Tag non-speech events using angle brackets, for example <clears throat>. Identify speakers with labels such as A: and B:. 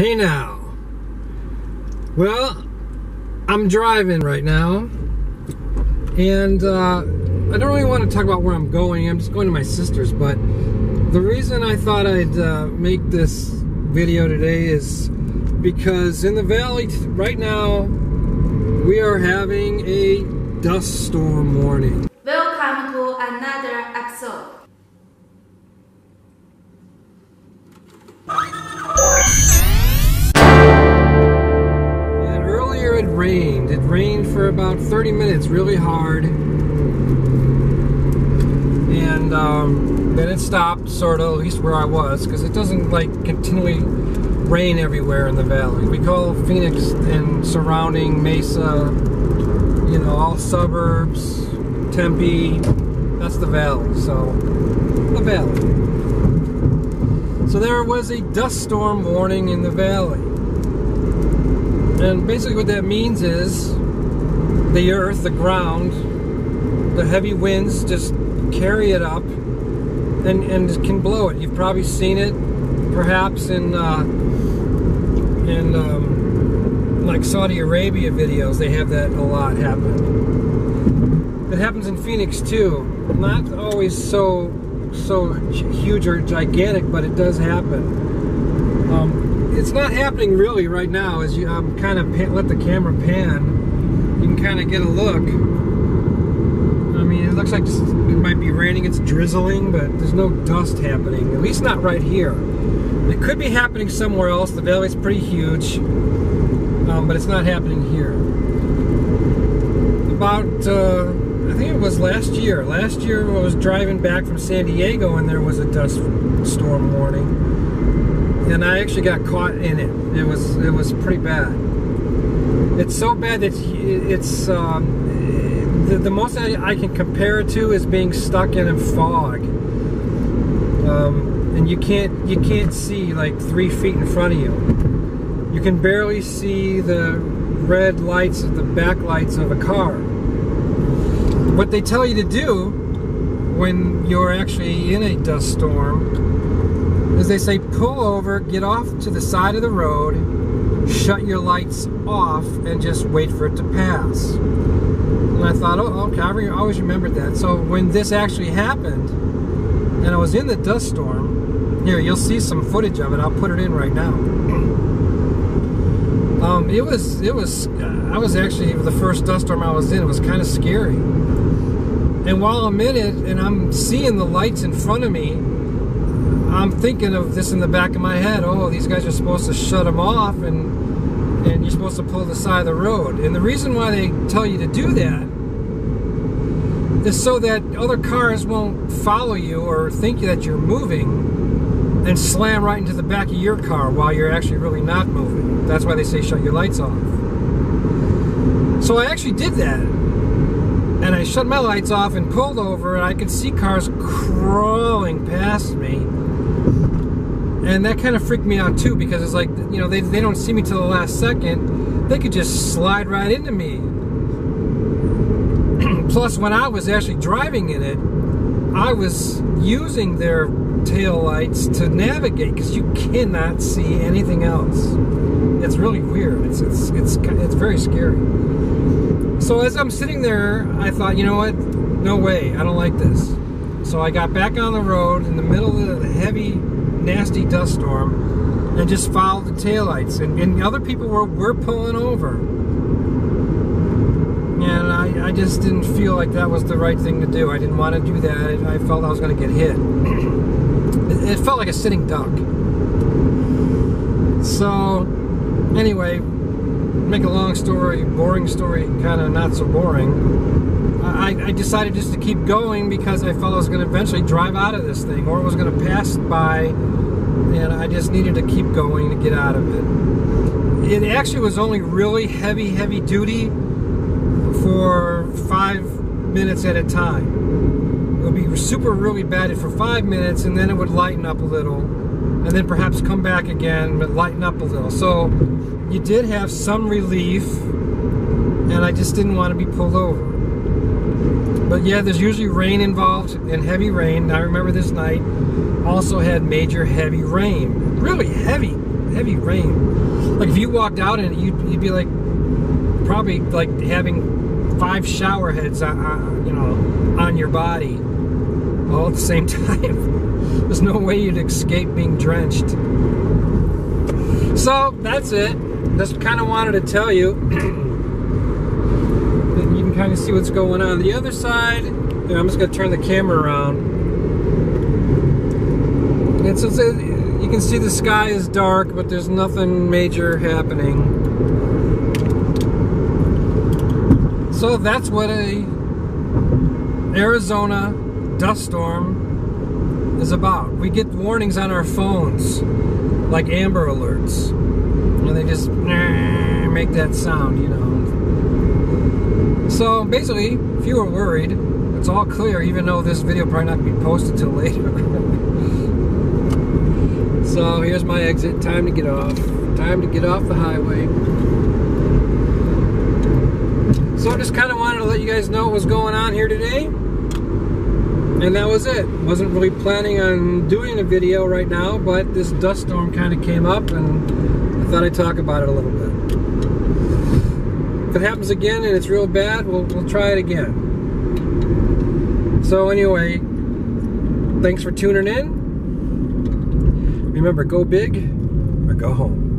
A: Hey now. Well, I'm driving right now, and uh, I don't really want to talk about where I'm going. I'm just going to my sister's, but the reason I thought I'd uh, make this video today is because in the valley right now, we are having a dust storm warning.
B: Welcome to another episode.
A: About 30 minutes, really hard. And um, then it stopped, sort of, at least where I was, because it doesn't like continually rain everywhere in the valley. We call Phoenix and surrounding Mesa, you know, all suburbs, Tempe, that's the valley. So, the valley. So there was a dust storm warning in the valley. And basically what that means is the earth, the ground, the heavy winds just carry it up and, and can blow it. You've probably seen it perhaps in uh, in um, like Saudi Arabia videos. They have that a lot happen. It happens in Phoenix too. Not always so so huge or gigantic, but it does happen. Um, it's not happening really right now. As you um, kind of pan, let the camera pan, kind of get a look. I mean, it looks like it might be raining. It's drizzling, but there's no dust happening. At least not right here. It could be happening somewhere else. The valley's pretty huge, um, but it's not happening here. About, uh, I think it was last year. Last year I was driving back from San Diego and there was a dust storm warning. And I actually got caught in it. It was it was pretty bad. It's so bad that it's um, the, the most I, can compare it to is being stuck in a fog. Um, and you can't you can't see like three feet in front of you. You can barely see the red lights, of the backlights of a car. What they tell you to do when you're actually in a dust storm is they say pull over, get off to the side of the road, shut your lights off, and just wait for it to pass. And I thought, oh, okay, I always remembered that. So when this actually happened, and I was in the dust storm, here, you'll see some footage of it. I'll put it in right now. <clears throat> Um, it was, it was, I was actually, the first dust storm I was in, it was kind of scary. And while I'm in it and I'm seeing the lights in front of me, I'm thinking of this in the back of my head. Oh, these guys are supposed to shut them off and and you're supposed to pull the side of the road. And the reason why they tell you to do that is so that other cars won't follow you or think that you're moving and slam right into the back of your car while you're actually really not moving. That's why they say shut your lights off. So I actually did that. And I shut my lights off and pulled over and I could see cars crawling past me. And that kind of freaked me out too because it's like, you know, they, they don't see me till the last second. They could just slide right into me. <clears throat> Plus, when I was actually driving in it, I was using their tail lights to navigate because you cannot see anything else. It's really weird. It's it's it's it's very scary. So as I'm sitting there, I thought, you know what? No way. I don't like this. So I got back on the road in the middle of the heavy, nasty dust storm and just followed the taillights. And, and other people were, were pulling over. And I, I just didn't feel like that was the right thing to do. I didn't want to do that. I felt I was going to get hit. it, it felt like a sitting duck. So, anyway, make a long story, boring story, kind of not so boring. I, I, decided just to keep going because I felt I was going to eventually drive out of this thing, or it was going to pass by, and I just needed to keep going to get out of it. It actually was only really heavy, heavy duty for five minutes at a time. It would be super really bad for five minutes, and then it would lighten up a little, and then perhaps come back again, but lighten up a little. So you did have some relief, and I just didn't want to be pulled over. But yeah, there's usually rain involved and heavy rain. I remember this night also had major heavy rain. Really heavy, heavy rain. Like if you walked out in it, you'd, you'd be like probably like having five shower heads, on, on, you know, on your body all at the same <laughs> time. There's no way you'd escape being drenched. So that's it. Just kind of wanted to tell you. <clears throat> you see what's going on. The other side, yeah, I'm just going to turn the camera around. It's, it's, you can see the sky is dark, but there's nothing major happening. So that's what a Arizona dust storm is about. We get warnings on our phones, like Amber Alerts. And they just make that sound, you know. So basically, if you were worried, it's all clear, even though this video probably not be posted till <laughs> later. so here's my exit. Time to get off. Time to get off the highway. So I just kind of wanted to let you guys know what was going on here today. And that was it. Wasn't really planning on doing a video right now, but this dust storm kind of came up and I thought I'd talk about it a little bit. If it happens again and it's real bad, we'll, we'll try it again. So anyway, thanks for tuning in. Remember, go big or go home.